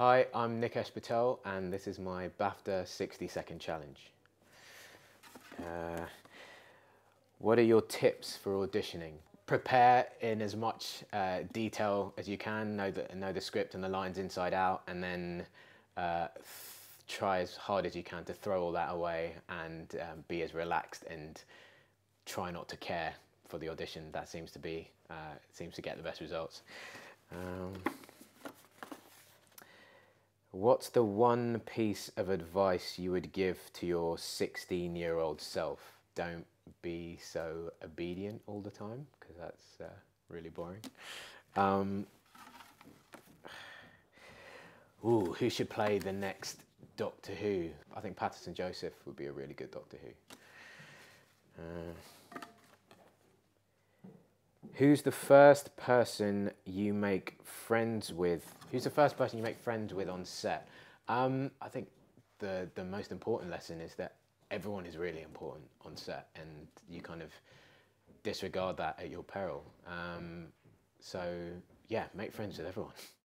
Hi, I'm Nikesh Patel, and this is my BAFTA 60 second challenge. Uh, what are your tips for auditioning? Prepare in as much uh, detail as you can, know the, know the script and the lines inside out, and then uh, try as hard as you can to throw all that away and um, be as relaxed and try not to care for the audition. That seems to be, uh, seems to get the best results. Um, What's the one piece of advice you would give to your 16 year old self? Don't be so obedient all the time because that's uh, really boring. Um, ooh, who should play the next Doctor Who? I think Paterson Joseph would be a really good Doctor Who. Uh, Who's the first person you make friends with? Who's the first person you make friends with on set? Um, I think the the most important lesson is that everyone is really important on set, and you kind of disregard that at your peril. Um, so yeah, make friends with everyone.